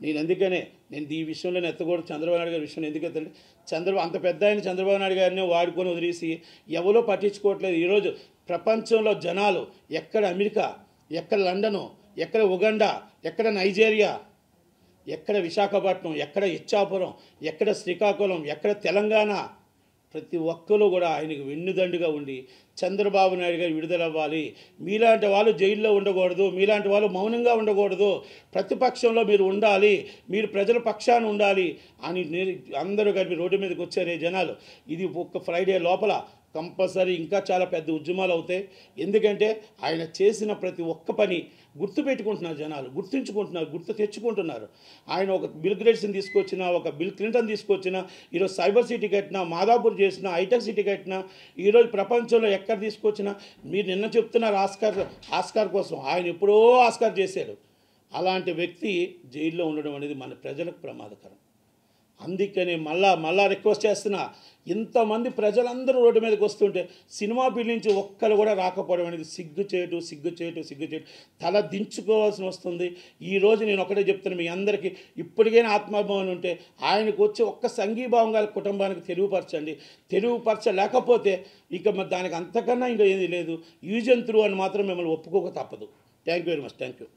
నేను అందుకనే నేను ఈ విషయంలో ఎత్తకూడదు. చంద్రబాబు నాయుడు గారి విషయం ఎందుకు ఎత్తండి చంద్రబాబు అంత పెద్ద ఆయన చంద్రబాబు నాయుడు గారిని వాడుకొని వదిలేసి ఎవరో పట్టించుకోవట్లేదు. ఈరోజు ప్రపంచంలో జనాలు ఎక్కడ అమెరికా ఎక్కడ లండను ఎక్కడ ఉగండా ఎక్కడ నైజీరియా ఎక్కడ విశాఖపట్నం ఎక్కడ ఇచ్చాపురం ఎక్కడ శ్రీకాకుళం ఎక్కడ తెలంగాణ ప్రతి ఒక్కరు కూడా ఆయనకు వెన్నుదండుగా ఉండి చంద్రబాబు నాయుడు గారు విడుదలవ్వాలి మీలాంటి వాళ్ళు జైల్లో ఉండకూడదు మీలాంటి వాళ్ళు మౌనంగా ఉండకూడదు. ప్రతిపక్షంలో మీరు ఉండాలి మీరు ప్రజల పక్షాన ఉండాలి అని అందరూ కలిపి రోడ్డు మీదకి వచ్చారే జనాలు. ఇది ఒక్క ఫ్రైడే లోపల కంపల్సరీ ఇంకా చాలా పెద్ద ఉద్యమాలు అవుతాయి. ఎందుకంటే ఆయన చేసిన ప్రతి ఒక్క పని గుర్తుపెట్టుకుంటున్నారు జనాలు గుర్తుంచుకుంటున్నారు గుర్తు తెచ్చుకుంటున్నారు. ఆయన ఒక బిల్ గ్రేట్స్ని తీసుకొచ్చిన ఒక బిల్ క్లింటన్ తీసుకొచ్చిన ఈరోజు సైబర్ సిటీ కట్టినా మాదాపూర్ చేసిన హైటెక్ సిటీ కట్టినా ఈరోజు ప్రపంచంలో ఎక్కడ తీసుకొచ్చినా మీరు నిన్న చెప్తున్నారు ఆస్కార్ ఆస్కార్ కోసం ఆయన ఎప్పుడో ఆస్కార్ చేశాడు. అలాంటి వ్యక్తి జైల్లో ఉండడం అనేది మన ప్రజలకు ప్రమాదకరం. అందుకని మళ్ళా మళ్ళా రిక్వెస్ట్ చేస్తున్నా. ఇంతమంది ప్రజలందరూ రోడ్డు మీదకి వస్తుంటే సినిమా ఫీల్డ్ నుంచి ఒక్కరు కూడా రాకపోవడం అనేది సిగ్గు చేయటు సిగ్గు చేయటు సిగ్గు చేయటు తల దించుకోవాల్సి వస్తుంది. ఈరోజు నేను ఒకటే చెప్తాను మీ అందరికీ. ఇప్పటికైనా ఆత్మాభిమానం ఉంటే ఆయనకు వచ్చి ఒక్క సంఘీభావం గల కుటుంబానికి తెలియపరచండి తెలియపరచలేకపోతే ఇక దానికి అంతకన్నా ఇంకా ఏది లేదు. యూజ్ త్రూ అని మాత్రం మిమ్మల్ని ఒప్పుకోక తప్పదు. Thank you very much thank you